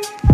Bye.